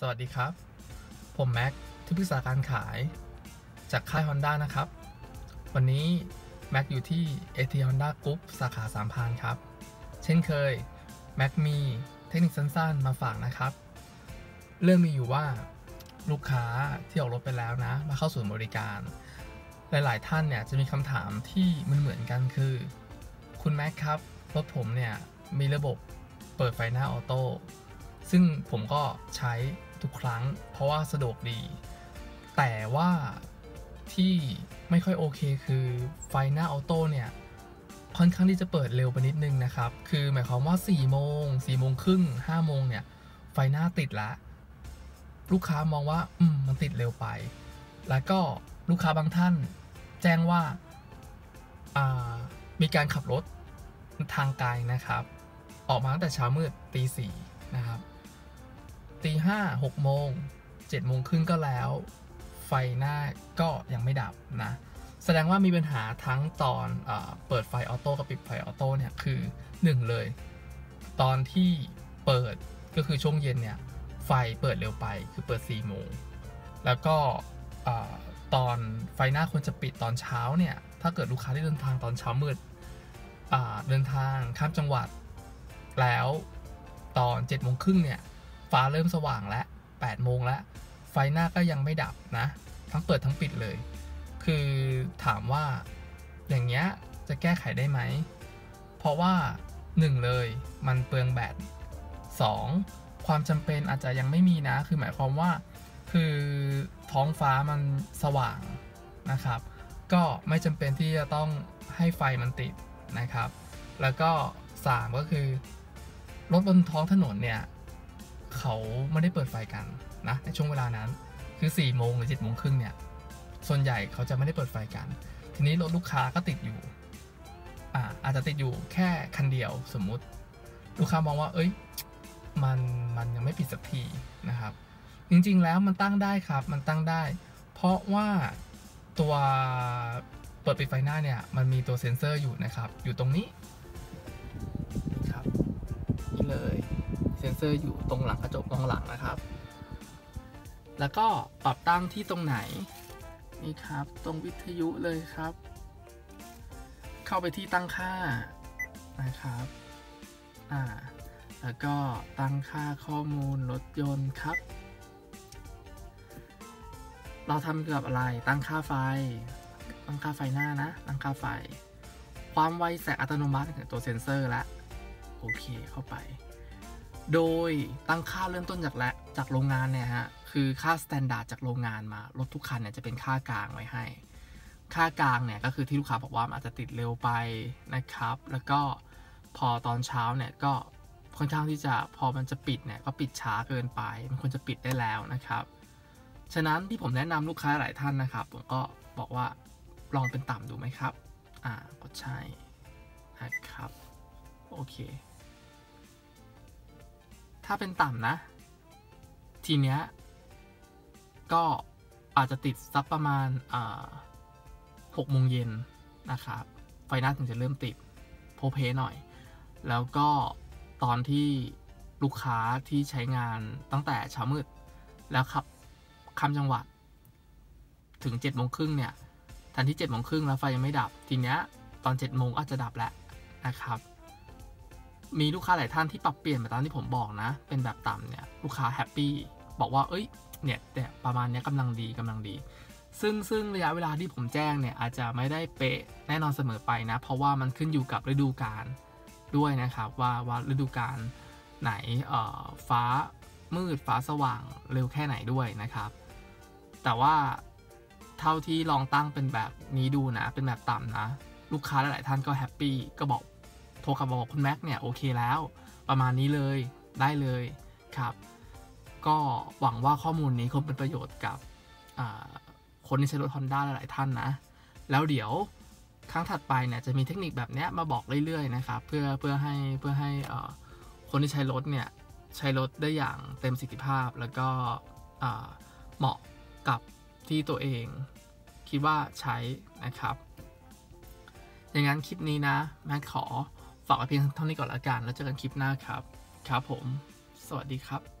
สวัสดีครับ ผมแม็กที่ปรึกษาการขาย จากค่าย Honda นะครับ วันนี้แม็กอยู่ที่ AT Honda Group สาขาสามพานครับ เช่นเคยแม็กมีเทคนิคสั้นๆ มาฝากนะครับ เรื่องมีอยู่ว่าลูกค้าที่ออกรถไปแล้วนะ มาเข้าศูนย์บริการ หลายๆ ท่านเนี่ยจะมีคำถามที่มันเหมือนกันคือ คุณแม็กครับรถผมเนี่ยมีระบบเปิดไฟหน้าออโต้ซึ่งผมก็ใช้ ทุกครั้ง เพราะว่าสะดวกดี แต่ว่าที่ไม่ค่อยโอเคคือไฟหน้าออโต้เนี่ยค่อนข้างที่จะเปิดเร็วไปนิดนึงนะครับ คือหมายความว่า 4 โมง 4 โมงครึ่ง 5 โมงเนี่ย ไฟหน้าติดล้วลูกค้ามองว่า อืม มันติดเร็วไป แล้วก็ลูกค้าบางท่าน แจ้งว่า อ่า มีการขับรถทางไกลนะครับ ออกมาตั้งแต่เช้ามืดตีสี่นะครับ ตีห้าหกโมงเจ็ดโมงครึ่งก็แล้ว ไฟหน้าก็ยังไม่ดับนะ แสดงว่ามีปัญหาทั้งตอนเอเปิดไฟ auto กับปิดไฟ auto เนี่ยคือ 1 เลย ตอนที่เปิดก็คือช่วงเย็นเนี่ย ไฟเปิดเร็วไปคือเปิด4โมงแล้วก็ตอนไฟหน้าควรจะปิดตอนเช้าเนี่ย ถ้าเกิดลูกค้าที่เดินทางตอนเช้ามืดเดินทางข้ามจังหวัด แล้วตอน7จ็ดโมงครึ่งเนี่ย ฟ้าเริ่มสว่างแล้ว8โมงแล้ว ไฟหน้าก็ยังไม่ดับนะ ทั้งเปิดทั้งปิดเลย คือถามว่าอย่างเงี้ยจะแก้ไขได้ไหม เพราะว่า 1 เลยมันเปลืองแบต 2. ความจำเป็นอาจจะยังไม่มีนะ คือหมายความว่า คือท้องฟ้ามันสว่างนะครับ ก็ไม่จำเป็นที่จะต้องให้ไฟมันติดนะครับ แล้วก็ 3 ก็คือรถบนท้องถนนเนี่ย เขาไม่ได้เปิดไฟกันนะในช่วงเวลานั้นคือ4ี่โมงหรือ7จ็ดโมงครึ่งเนี่ยส่วนใหญ่เขาจะไม่ได้เปิดไฟกัน ทีนี้รถลูกค้าก็ติดอยู่อ่าอาจจะติดอยู่แค่คันเดียวสมมุติ ลูกค้ามองว่า เอ้ยมันมันยังไม่ปิดสักทีนะครับ จริงๆแล้วมันตั้งได้ครับ มันตั้งได้ เพราะว่าตัวเปิดปิดไฟหน้าเนี่ยมันมีตัวเซ็นเซอร์อยู่นะครับ อยู่ตรงนี้ เซอร์อยู่ตรงหลังกระจกมองหลังนะครับ แล้วก็ปรับตั้งที่ตรงไหนนี่ครับ ตรงวิทยุเลยครับ เข้าไปที่ตั้งค่านะครับอ่าแล้วก็ตั้งค่าข้อมูลรถยนต์ครับ เราทำเกี่ยวกับอะไรตั้งค่าไฟ ตั้งค่าไฟหน้านะ ตั้งค่าไฟ ความไวแสงอัตโนมัติของตัวเซ็นเซอร์ละโอเคเข้าไป โดยตั้งค่าเริ่มต้นจากและจากโรงงานเนี่ยฮะ คือค่า standard จากโรงงานมา รถทุกคันเนี่ยจะเป็นค่ากลางไว้ให้ ค่ากลางเนี่ยก็คือที่ลูกค้าบอกว่ามันอาจจะติดเร็วไปนะครับ แล้วก็พอตอนเช้าเนี่ยก็ค่อนข้างที่จะพอมันจะปิดเนี่ยก็ปิดช้าเกินไป มันควรจะปิดได้แล้วนะครับ ฉะนั้นที่ผมแนะนำลูกค้าหลายท่านนะครับ ผมก็บอกว่าลองเป็นต่ำดูไหมครับ อ่ากดใช่นะครับ โอเค ถ้าเป็นต่ำนะ ทีเนี้ย ก็อาจจะติดสักประมาณหกโมงเย็นนะครับ ไฟหน้าถึงจะเริ่มติดโพเพหน่อย แล้วก็ตอนที่ลูกค้าที่ใช้งานตั้งแต่เช้ามืด แล้วขับข้ามจังหวัด ถึง7จ็ดโมงครึ่งเนี่ย ทันที่7จ็ดโมงครึ่งแล้วไฟยังไม่ดับ ทีเนี้ยตอน7จ็ดโมงอาจจะดับแล้วนะครับ มีลูกค้าหลายท่านที่ปรับเปลี่ยนไปตามที่ผมบอกนะ เป็นแบบต่ำเนี่ยลูกค้าแฮปปี้บอกว่าเอ้ยเนี่ยเนี่ยประมาณนี้ยกำลังดีกำลังดี ซึ่งซึ่งระยะเวลาที่ผมแจ้งเนี่ยอาจจะไม่ได้เป๊ะแน่นอนเสมอไปนะ เพราะว่ามันขึ้นอยู่กับฤดูกาลด้วยนะครับว่าว่าฤดูกาลไหนฟ้ามืดฟ้าสว่างเร็วแค่ไหนด้วยนะครับ แต่ว่าเท่าที่ลองตั้งเป็นแบบนี้ดูนะ เป็นแบบต่ำนะ ลูกค้าหลายๆท่านก็แฮปปี้ก็บอก ทรคำบบอกคุณแม็กเนี่ยโอเคแล้ว ประมาณนี้เลยได้เลยครับ ก็หวังว่าข้อมูลนี้คงเป็นประโยชน์กับคนที่ใช้รถ Honda หลาย ๆ ท่านนะ แล้วเดี๋ยวครั้งถัดไปเนี่ยจะมีเทคนิคแบบนี้มาบอกเรื่อย ๆ นะครับ เพื่อเพื่อให้เพื่อให้คนที่ใช้รถเนี่ยใช้รถได้อย่างเต็มประสิทธิภาพ แล้วก็เหมาะกับที่ตัวเอง คิดว่าใช้นะครับ อย่างนั้นคลิปนี้นะ แม็กขอ ฝากไว้เพียงเท่านี้ก่อนละกัน แล้วเจอกันคลิปหน้าครับ ครับผม สวัสดีครับ